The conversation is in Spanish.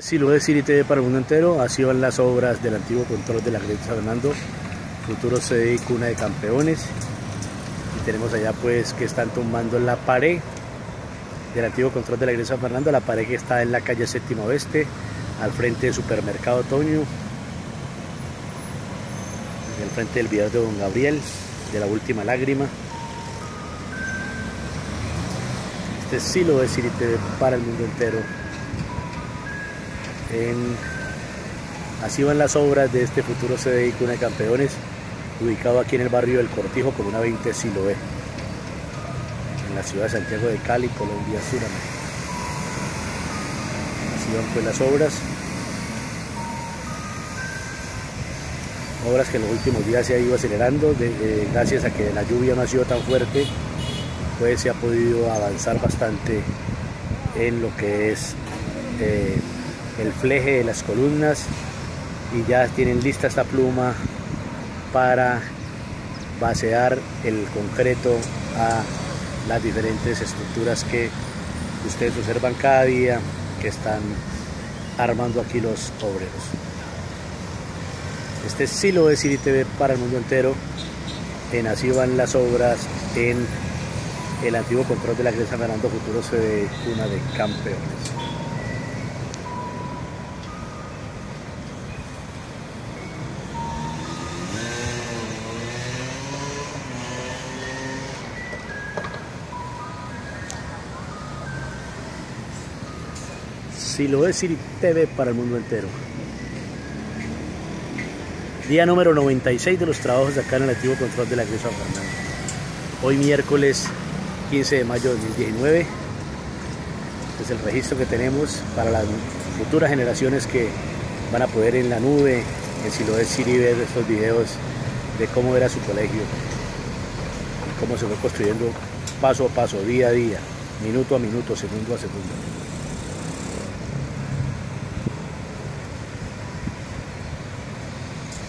Si lo es City TV para el mundo entero, así van las obras del antiguo control de la Grecia San Fernando, futuro sede cuna de campeones. Y tenemos allá pues que están tomando la pared del antiguo control de la Iglesia San Fernando, la pared que está en la calle Séptima Oeste, al frente del supermercado Toño, al frente del video de Don Gabriel, de la última lágrima. Este es City TV para el mundo entero. En, así van las obras de este futuro CDI Cuna de Campeones, ubicado aquí en el barrio del Cortijo, como una 20 Siloé, en la ciudad de Santiago de Cali, Colombia, Suramérica. Así van pues las obras. Obras que en los últimos días se ha ido acelerando, de, gracias a que la lluvia no ha sido tan fuerte, pues se ha podido avanzar bastante en lo que es eh, el fleje de las columnas y ya tienen lista esta pluma para basear el concreto a las diferentes estructuras que ustedes observan cada día que están armando aquí los obreros. Este sí lo es City TV para el mundo entero. En así van las obras en el antiguo control de la Grecia Fernando Futuro se ve una de campeones. Si lo es City TV para el mundo entero. Día número 96 de los trabajos acá en el antiguo control de la Iglesia San Fernando. Hoy miércoles 15 de mayo de 2019. Este es el registro que tenemos para las futuras generaciones que van a poder en la nube, en si lo es City ver estos videos de cómo era su colegio, cómo se fue construyendo paso a paso, día a día, minuto a minuto, segundo a segundo.